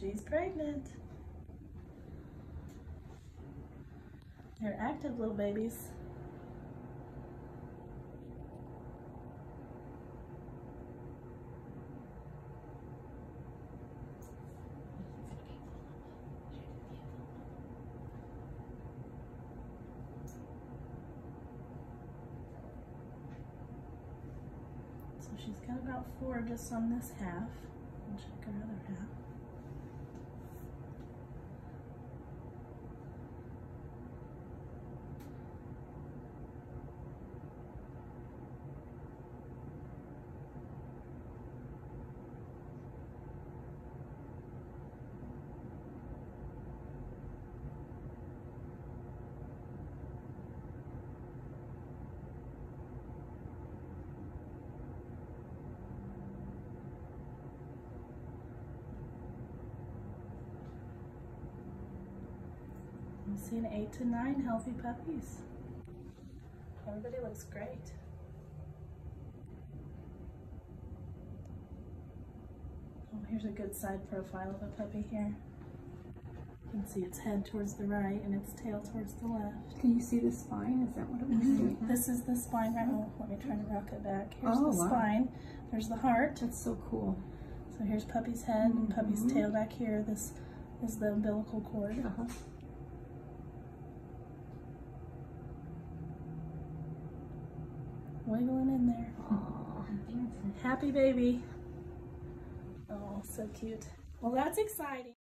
She's pregnant. They're active little babies. So she's got about four just on this half. I'll check her other half. I'm seeing eight to nine healthy puppies. Everybody looks great. Oh, here's a good side profile of a puppy here. You can see its head towards the right and its tail towards the left. Can you see the spine? Is that what it was Mm -hmm. This is the spine right now. Let me try to rock it back. Here's Oh, the wow. spine. There's the heart. That's so cool. So here's puppy's head and puppy's Mhm. tail back here. This is the umbilical cord. Uh-huh. Wiggling in there. Aw. Happy baby. Oh, so cute. Well, that's exciting.